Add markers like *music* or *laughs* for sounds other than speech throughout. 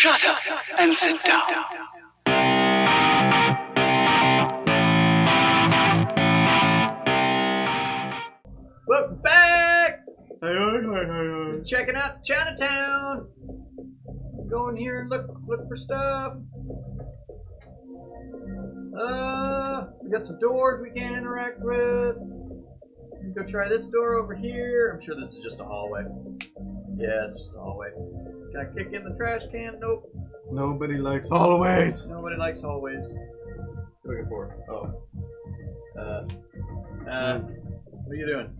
Shut up and sit down. Welcome back! Checking out Chinatown! Go in here and look look for stuff. Uh, we got some doors we can interact with. Go try this door over here. I'm sure this is just a hallway. Yeah, it's just a hallway. Can I kick in the trash can? Nope. Nobody likes hallways. Nobody likes hallways. What are you looking for? Oh. Uh. Uh. What are you doing?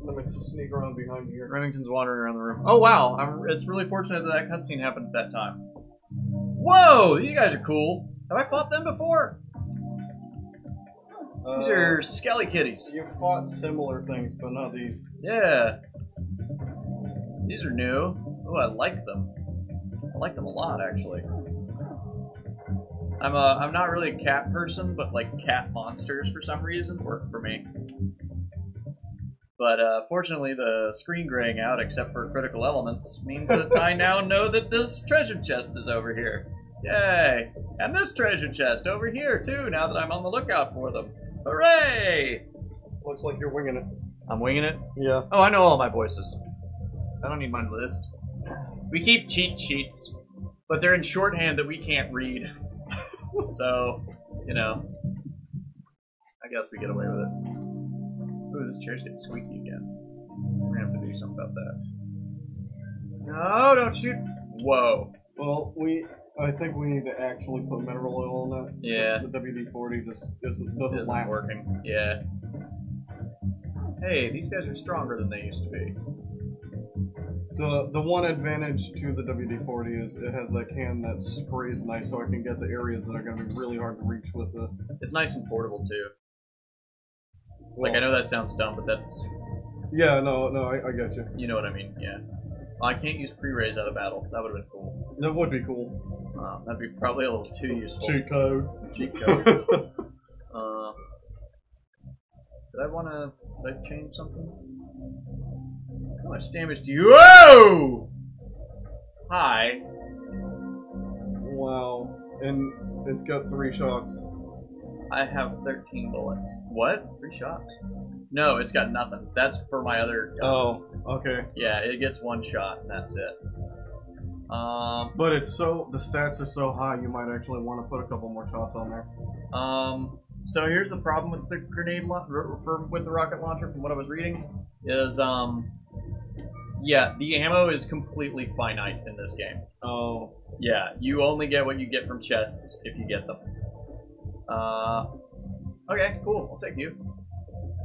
Let me sneak around behind here. Remington's wandering around the room. Oh wow! I'm, it's really fortunate that that cutscene happened at that time. Whoa! These guys are cool. Have I fought them before? These are Skelly Kitties. You've fought similar things, but not these. Yeah. These are new. Oh, I like them. I like them a lot, actually. I'm a, I'm not really a cat person, but like cat monsters for some reason work for me. But uh, fortunately, the screen graying out, except for critical elements, means that I now know that this treasure chest is over here. Yay! And this treasure chest over here too. Now that I'm on the lookout for them. Hooray! Looks like you're winging it. I'm winging it. Yeah. Oh, I know all my voices. I don't need my list. We keep cheat sheets, but they're in shorthand that we can't read. *laughs* so, you know, I guess we get away with it. Ooh, this chair's getting squeaky again. We're gonna have to do something about that. No, don't shoot! Whoa. Well, we. I think we need to actually put mineral oil in that. Yeah. The WD-40 just doesn't isn't last. working. Yeah. Hey, these guys are stronger than they used to be. The the one advantage to the WD-40 is it has that can that sprays nice, so I can get the areas that are going to be really hard to reach with the. It's nice and portable too. Like I know that sounds dumb, but that's Yeah, no, no, I, I get you. You know what I mean, yeah. Well, I can't use pre-raise out of battle. That would have been cool. That would be cool. Uh, that'd be probably a little too useful. Cheat code. Cheat code. *laughs* uh, did I want to? Did I change something? Much damage do you? Whoa! Hi. wow. And it's got three shots. I have 13 bullets. What? Three shots? No, it's got nothing. That's for my other. gun. Oh, okay. Yeah, it gets one shot and that's it. Um, But it's so the stats are so high, you might actually want to put a couple more shots on there. Um, so here's the problem with the grenade la- with the rocket launcher, from what I was reading, is um, yeah, the ammo is completely finite in this game. Oh, Yeah, you only get what you get from chests if you get them. Uh, okay, cool. I'll take you,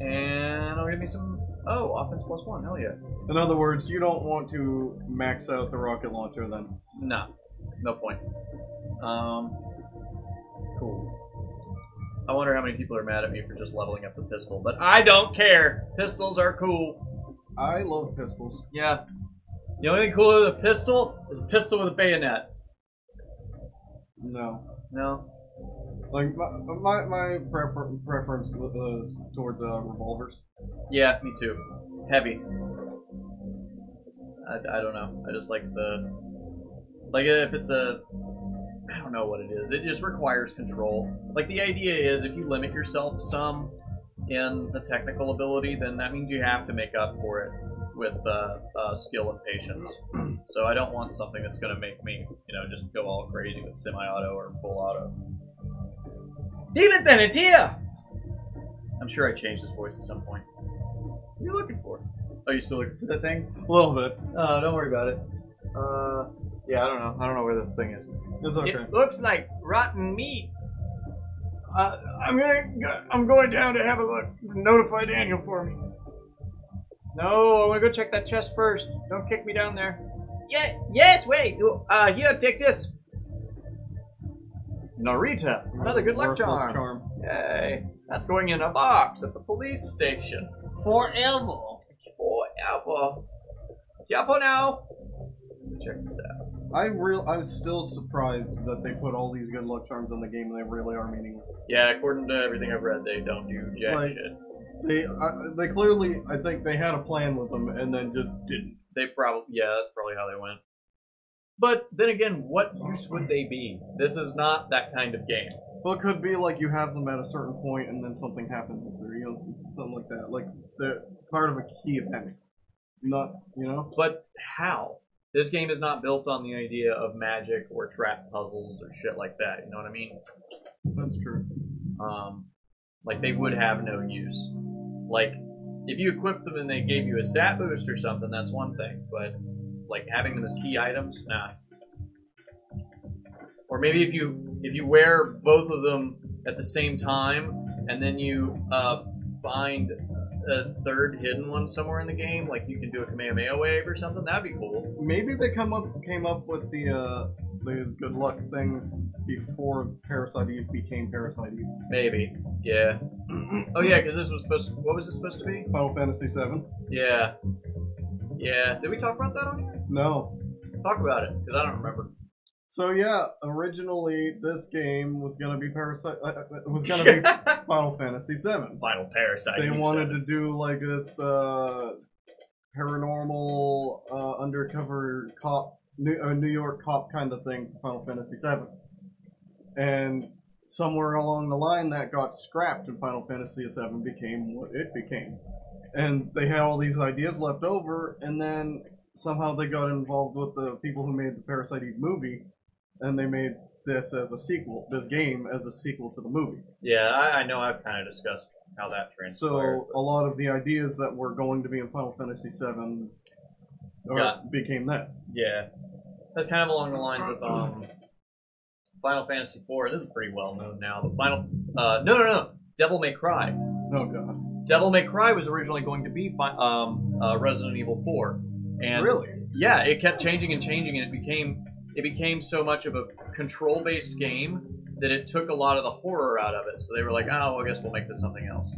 and I'll give me some. Oh, offense plus one. Hell yeah. in other words, you don't want to max out the rocket launcher then. No, no point. Um, cool. I wonder how many people are mad at me for just leveling up the pistol, but I don't care. Pistols are cool. I love pistols. Yeah. The only thing cooler than a pistol is a pistol with a bayonet. No, No. like my my, my prefer- preference is towards uh, revolvers. Yeah, me too. Heavy. I, I don't know. I just like the like if it's a I don't know what it is. It just requires control. Like the idea is if you limit yourself some in the technical ability, then that means you have to make up for it with uh, uh, skill and patience. *clears throat* so I don't want something that's going to make me, you know, just go all crazy with semi-auto or full auto. Demon, then it's here. I'm sure I changed his voice at some point. What are you looking for? Oh, you still looking for that thing? A little bit. Oh, don't worry about it. Uh, yeah, I don't know. I don't know where the thing is. It's okay. It looks like rotten meat. Uh, I'm gonna. Go, I'm going down to have a look. Notify Daniel for me. No, I want to go check that chest first. Don't kick me down there. Yeah. Yes. Wait. Uh, here, take this. Narita, another good luck charm. charm. Yay. That's going in a box at the police station. Forever. Forever. Yapo now. Check this out. I real I'm still surprised that they put all these good luck charms on the game and they really are meaningless. Yeah, according to everything I've read, they don't do jack Like- shit. They I, they clearly I think they had a plan with them and then just didn't. They probably, yeah, that's probably how they went. But then again, what use would they be? This is not that kind of game. Well, it could be like you have them at a certain point and then something happens, or you know, something like that. Like they're part of a key event. Not, you know. But how? This game is not built on the idea of magic or trap puzzles or shit like that. You know what I mean? That's true. Um, like they would have no use. Like if you equipped them and they gave you a stat boost or something, that's one thing. But like having them as key items, nah. Or maybe if you if you wear both of them at the same time and then you uh, find a third hidden one somewhere in the game, like you can do a Kamehameha wave or something, that'd be cool. Maybe they come up came up with the uh, the good luck things before Parasite Eve became Parasite Eve. Maybe, yeah. oh yeah, because this was supposed. To, what was it supposed to be? Final Fantasy VII. Yeah, yeah. Did we talk about that on here? No. Talk about it, because I don't remember. So yeah, originally this game was gonna be Parasite. Uh, uh, was gonna be *laughs* Final Fantasy VII. Final Parasite. They wanted said. to do like this uh, paranormal uh, undercover cop, New, uh, New York cop kind of thing for Final Fantasy VII. And somewhere along the line, that got scrapped, and Final Fantasy VII became what it became. And they had all these ideas left over, and then somehow they got involved with the people who made the Parasite Eve movie, and they made this as a sequel, this game as a sequel to the movie. Yeah, I, I know. I've kind of discussed how that transpired. So a lot of the ideas that were going to be in Final Fantasy VII or Yeah. became this. yeah, that's kind of along the lines of um, Final Fantasy IV. This is pretty well known now. The final, uh, no, no, no, Devil May Cry. Oh god. Devil May Cry was originally going to be fi- um, uh, Resident Evil 4, and really? yeah, it kept changing and changing, and it became it became so much of a control based game that it took a lot of the horror out of it. So they were like, oh, well, I guess we'll make this something else.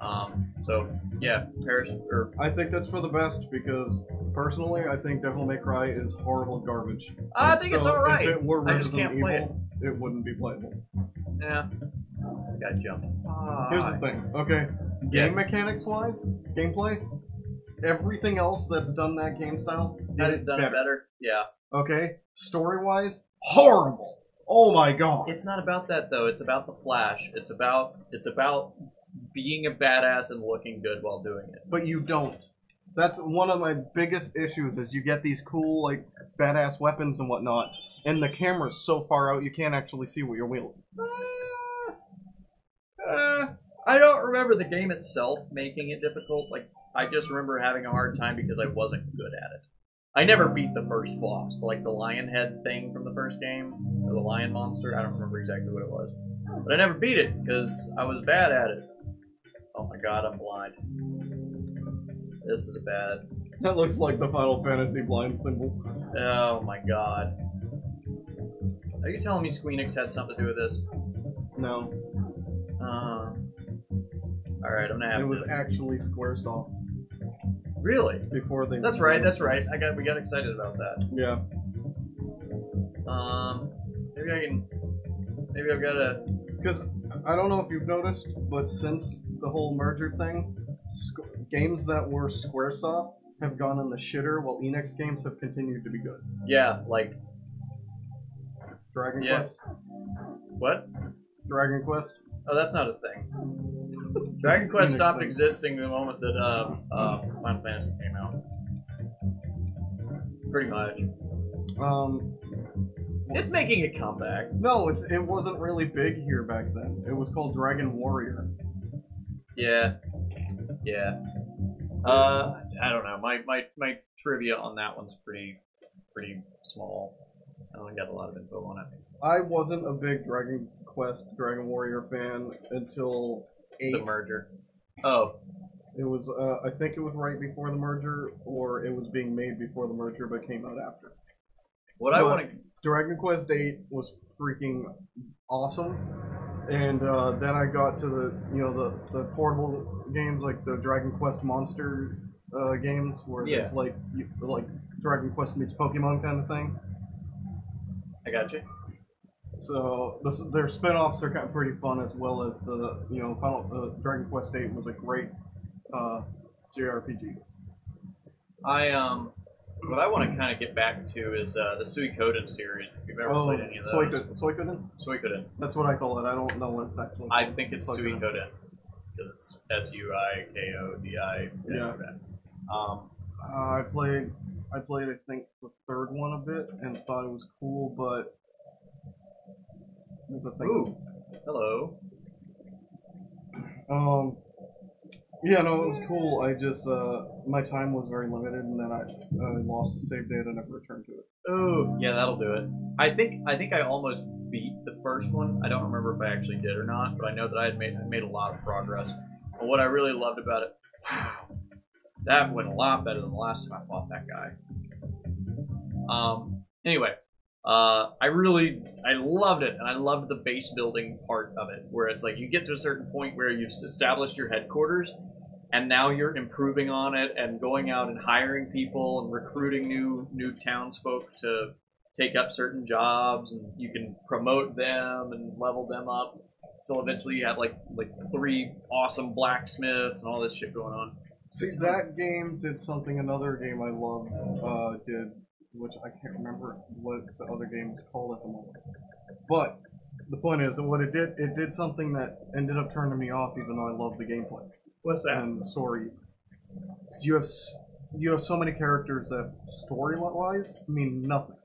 Um, so yeah, Paris or I think that's for the best because personally, I think Devil May Cry is horrible garbage. I think it's alright. If it were I just can't play Evil, it. wouldn't be playable. yeah, I got jumped. Here's the thing. Okay, Yeah. game mechanics wise, gameplay, everything else that's done that game style That is is done better. better. Yeah, Okay, story wise, horrible. Oh my god. it's not about that though. It's about the flash. It's about it's about being a badass and looking good while doing it. but you don't. That's one of my biggest issues is you get these cool like badass weapons and whatnot, and the camera's so far out you can't actually see what you're wielding. Uh, I don't remember the game itself making it difficult. Like, I just remember having a hard time because I wasn't good at it. I never beat the first boss, like the lion head thing from the first game, or the lion monster. I don't remember exactly what it was, but I never beat it because I was bad at it. Oh my god, I'm blind. This is bad. That looks like the Final Fantasy blind symbol. Oh my god. Are you telling me Squeenix had something to do with this? No, Uh, all right, I'm gonna have it was to. actually SquareSoft Really? before they. That's right. That's right. I got we got excited about that. Yeah. Um, maybe I can. Maybe I've got to. Because I don't know if you've noticed, but since the whole merger thing, squ- games that were SquareSoft have gone in the shitter, while Enix games have continued to be good. Yeah, like Dragon Yeah. Quest, what? Dragon Quest. Oh, that's not a thing. Dragon Quest stopped existing the moment that uh, uh, Final Fantasy came out. Pretty much. Um, It's making a comeback. no, it's it wasn't really big here back then. It was called Dragon Warrior. Yeah. Yeah. Uh, I don't know. My, my my trivia on that one's pretty pretty small. I don't got a lot of info on it. I wasn't a big Dragon Quest, Dragon Warrior fan until eight. The merger. Oh, It was, uh, I think it was right before the merger, or it was being made before the merger, but came out after. what I want to. Dragon Quest Eight was freaking awesome, and uh, then I got to the you know the, the portable games like the Dragon Quest Monsters uh, games where Yeah. it's like you, like Dragon Quest meets Pokemon kind of thing. I got you. So this, their spin-offs are kind of pretty fun as well as the you know Final uh, Dragon Quest VIII was a great uh, JRPG. I um What I want to kind of get back to is uh, the Suikoden series. If you've ever Oh, played any of those, Suikoden. Suikoden? Suikoden. That's what I call it. I don't know what it's actually. I think it's Suikoden. Suikoden because it's S U I K O D I. Yeah. Um, Uh, I played. I played. I think the third one a bit and thought it was cool, but there's a thing. ooh, hello. Um. Yeah, no, it was cool. I just uh, my time was very limited, and then I uh, lost the save data and never returned to it. Oh, yeah, that'll do it. I think I think I almost beat the first one. I don't remember if I actually did or not, but I know that I had made I made a lot of progress. But what I really loved about it, wow, that went a lot better than the last time I fought that guy. Um. Anyway, uh, I really I loved it, and I loved the base building part of it, where it's like you get to a certain point where you've established your headquarters, and now you're improving on it and going out and hiring people and recruiting new new townsfolk to take up certain jobs, and you can promote them and level them up. So eventually, you have like like three awesome blacksmiths and all this shit going on. See, that game did something another game I loved uh, did, which I can't remember what the other game is called at the moment. But the point is that what it did, it did something that ended up turning me off, even though I loved the gameplay What's and the story. You have s- you have so many characters that story-wise mean nothing.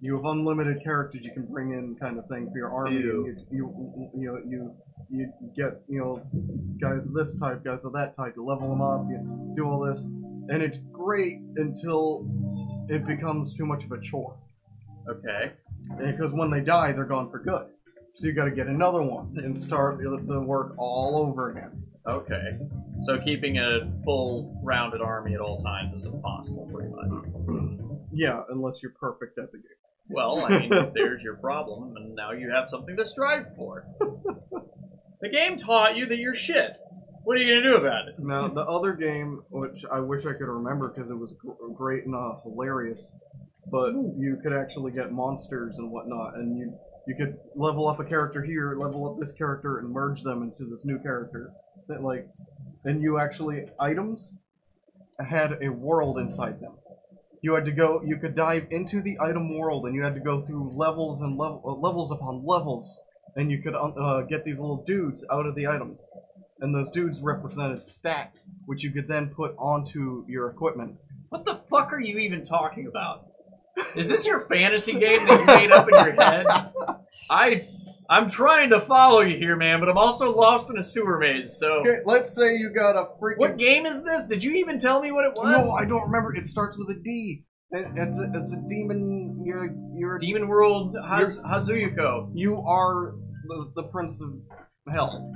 You have unlimited characters you can bring in, kind of thing for your army. Ew. You, you you know you you get you know guys of this type, guys of that type. You level them up. You do all this, and it's great until it becomes too much of a chore. Okay. Because when they die, they're gone for good. So you got to get another one and start the the work all over again. Okay. So keeping a full rounded army at all times is impossible, pretty much. Hmm. Yeah, unless you're perfect at the game. Well, I mean, there's your problem, and now you have something to strive for. *laughs* the game taught you that you're shit. What are you gonna do about it? Now, the other game, which I wish I could remember because it was gr- great and uh, hilarious, but you could actually get monsters and whatnot, and you you could level up a character here, level up this character, and merge them into this new character. That like, and you actually items had a world inside them. You had to go. You could dive into the item world, and you had to go through levels and level, uh, levels upon levels, and you could uh, get these little dudes out of the items and those dudes represented stats, which you could then put onto your equipment. What the fuck are you even talking about? Is this your fantasy game that you made up in your head? *laughs* I, I'm trying to follow you here, man, but I'm also lost in a sewer maze. So, Okay, let's say you got a freaking. what game is this? Did you even tell me what it was? No, I don't remember. It starts with a D. It, it's a, it's a demon. You're you're Demon World Haz- Hazuyuko. you are the, the prince of hell.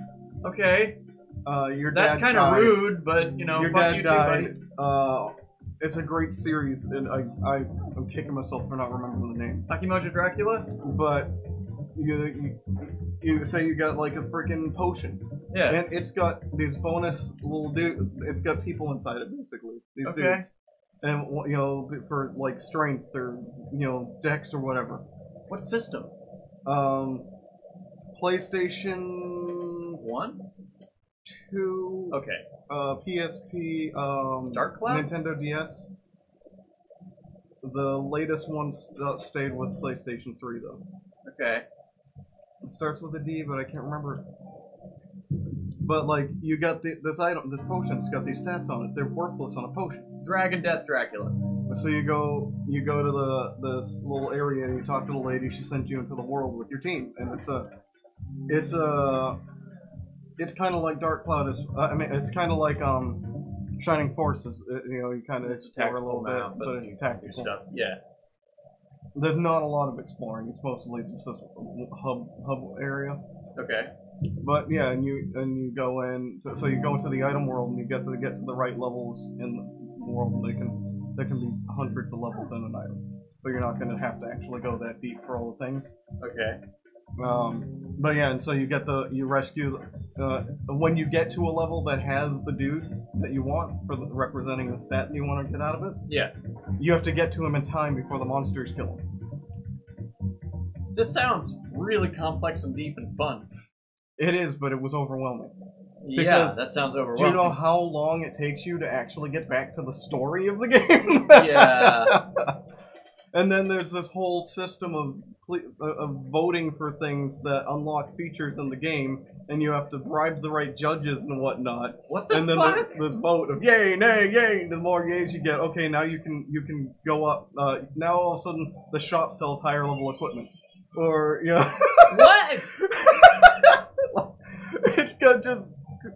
Okay, Uh, your that's kind of rude, but you know, Your fuck dad you too, buddy. died. Uh, it's a great series, and I I I'm kicking myself for not remembering the name. Akimojo Dracula. But you you, you say you got like a freaking potion. Yeah. And it's got these bonus little dude. It's got people inside it basically. These Okay. dudes. And you know, for like strength or you know dex or whatever. What system? Um, PlayStation One. Two, Okay. uh, PSP, um, Dark Cloud? Nintendo DS. The latest one st- stayed with PlayStation Three though. Okay. It starts with a D, but I can't remember. But like, you got the, this item, this potion. It's got these stats on it. They're worthless on a potion. Dragon Death Dracula. So you go, you go to the this little area and you talk to the lady. She sends you into the world with your team, and it's a, it's a, it's kind of like Dark Cloud is. Uh, I mean, it's kind of like um, Shining Forces. It, you know, you kind of It's a explore a little bit, but it's you- tactical. stuff. Yeah. There's not a lot of exploring. It's mostly just this hub hub area. Okay. But yeah, and you and you go in. So, so you go into the item world, and you get to get to the right levels in the world. They can there can be hundreds of levels in an item, but you're not going to have to actually go that deep for all the things. Okay. Um, but yeah, and so you get the you rescue. Uh, when you get to a level that has the dude that you want for the, representing the stat that you want to get out of it, Yeah. you have to get to him in time before the monsters kill him. This sounds really complex and deep and fun. It is, but it was overwhelming. yeah, that sounds overwhelming. Do you know how long it takes you to actually get back to the story of the *laughs* game? Yeah. and then there's this whole system of cle- uh, of voting for things that unlock features in the game, and you have to bribe the right judges and whatnot. what the and then fuck? there's this vote of yay, nay, yay. The more yays you get, okay, now you can you can go up. Uh, now all of a sudden the shop sells higher level equipment, or you know, what? *laughs* it's got just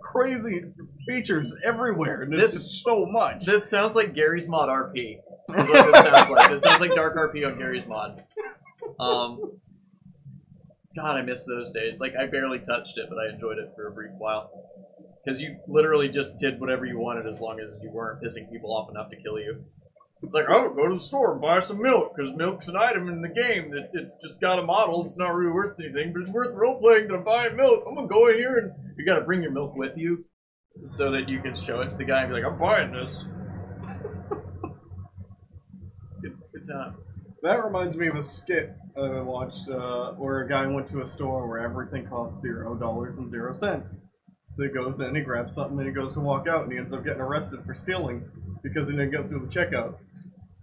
crazy features everywhere, and it's This- just so much. This sounds like Garry's Mod RP. Is what this sounds like. This sounds like Dark RP on Garry's Mod. Um, God, I miss those days. Like I barely touched it, but I enjoyed it for a brief while. Because you literally just did whatever you wanted as long as you weren't pissing people off enough to kill you. It's like, oh, go to the store and buy some milk, because milk's an item in the game that it's just got a model. It's not really worth anything, but it's worth role playing to buy milk. I'm gonna go in here and you gotta bring your milk with you so that you can show it to the guy and be like, I'm buying this. *laughs* good, good time. That reminds me of a skit that I watched uh, where a guy went to a store where everything costs zero dollars and zero cents. So he goes in, he grabs something, and he goes to walk out, and he ends up getting arrested for stealing because he didn't get through the checkout.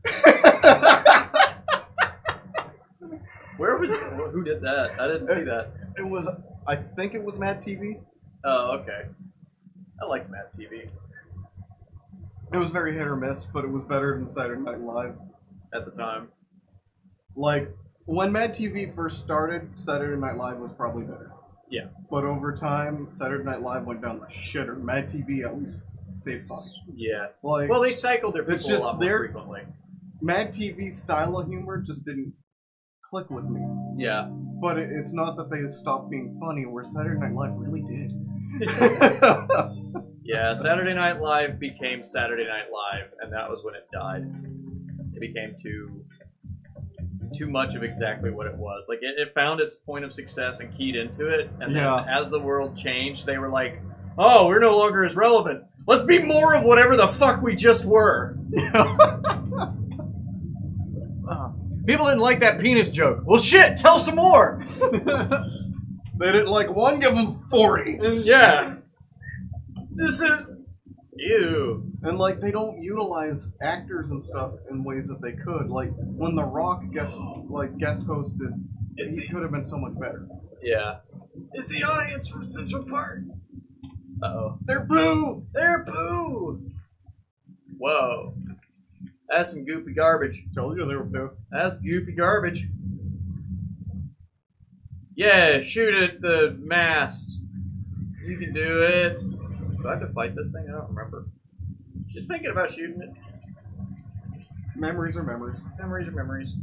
*laughs* Where was who did that? I didn't see that. It was, I think it was Mad TV. Oh, okay. I like Mad TV It was very hit or miss, but it was better than Saturday Night Live. at the time. Like when Mad TV first started, Saturday Night Live was probably better. Yeah. But over time, Saturday Night Live went down the shitter. Mad TV at least stayed funny. Yeah. Like Well, they cycled their people It's just a lot more their- frequently. Mad TV style of humor just didn't click with me. Yeah. But it, it's not that they stopped being funny, where Saturday Night Live really did. *laughs* Yeah. Saturday Night Live became Saturday Night Live, and that was when it died. It became too too much of exactly what it was. Like it, it found its point of success and keyed into it, and then Yeah. as the world changed, they were like, "Oh, we're no longer as relevant. Let's be more of whatever the fuck we just were." *laughs* People didn't like that penis joke. Well, shit, tell some more. *laughs* they didn't like one, give them 40. yeah. This is ew. And like they don't utilize actors and stuff in ways that they could. Like when The Rock guest like guest hosted, Is he the- could have been so much better. Yeah. Is the audience from Central Park? Uh oh. They're boo. They're boo. Whoa. That's some goopy garbage. Told you they were boo. That's goopy garbage. Yeah, shoot at the mass. You can do it. Do I have to fight this thing? I don't remember. Just thinking about shooting it. Memories are memories. Memories are memories.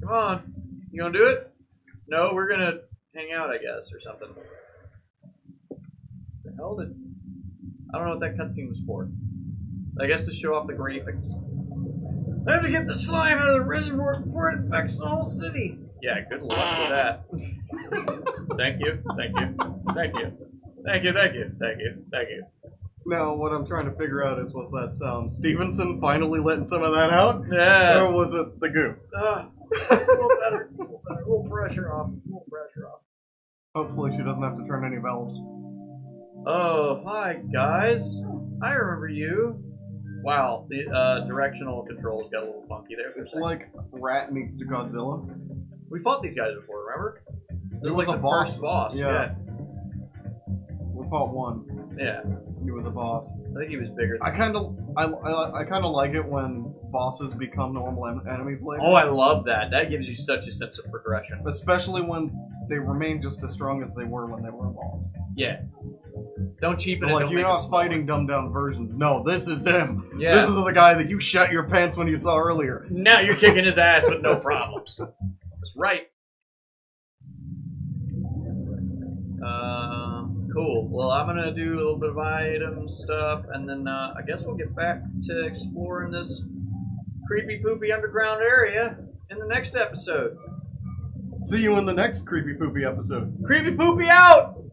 Come on. You gonna do it? No, we're gonna hang out, I guess, or something. The hell did. I don't know what that cutscene was for. I guess to show off the graphics. I have to get the slime out of the reservoir before it infects the whole city. Yeah, good luck with that. *laughs* thank you, thank you, thank you, thank you, thank you, thank you, thank you. Now what I'm trying to figure out is was that sound Stevenson finally letting some of that out? Yeah. Or was it the goo? Ah, a little better, a little better, a little pressure off, a little pressure off. Hopefully she doesn't have to turn any valves. Oh, hi guys. I remember you. Wow, the uh, directional controls got a little funky there It's like Rat meets Godzilla. we fought these guys before, remember? There was was like a the boss. first boss. Yeah. We fought one. yeah. He was a boss. I think he was bigger. I kind of, I, I, I kind of like it when bosses become normal en- enemies later. oh, I love that. That gives you such a sense of progression. Especially when they remain just as strong as they were when they were a boss. Yeah. Don't cheapen it. like don't you're make it not smaller. fighting dumbed down versions. No, this is him. Yeah. This is the guy that you shut your pants when you saw earlier. Now you're kicking his ass with no problems. That's right. Uh, cool. Well, I'm gonna do a little bit of item stuff, and then uh, I guess we'll get back to exploring this creepy poopy underground area in the next episode. See you in the next creepy poopy episode. Creepy poopy out.